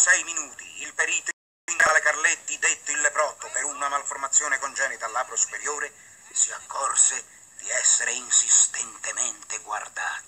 sei minuti, il perito in Ingale Carletti, detto il leprotto per una malformazione congenita al superiore, si accorse di essere insistentemente guardato.